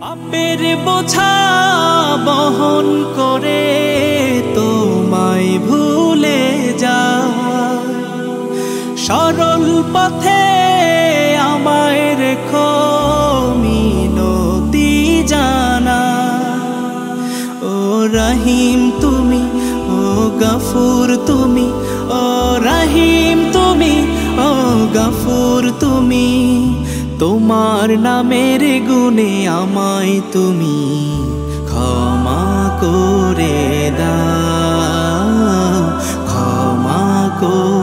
পাপের বোঝা বহন করে, তোমায় ভুলে যা সরল পথে আমায় রেখো মিনতি জানা। ও রহিম তুমি, ও গফুর তুমি, ও রহিম তুমি, ও গফুর তুমি। তোমার নামের গুণে আমায় তুমি ক্ষমা করে দাও ক্ষমা করে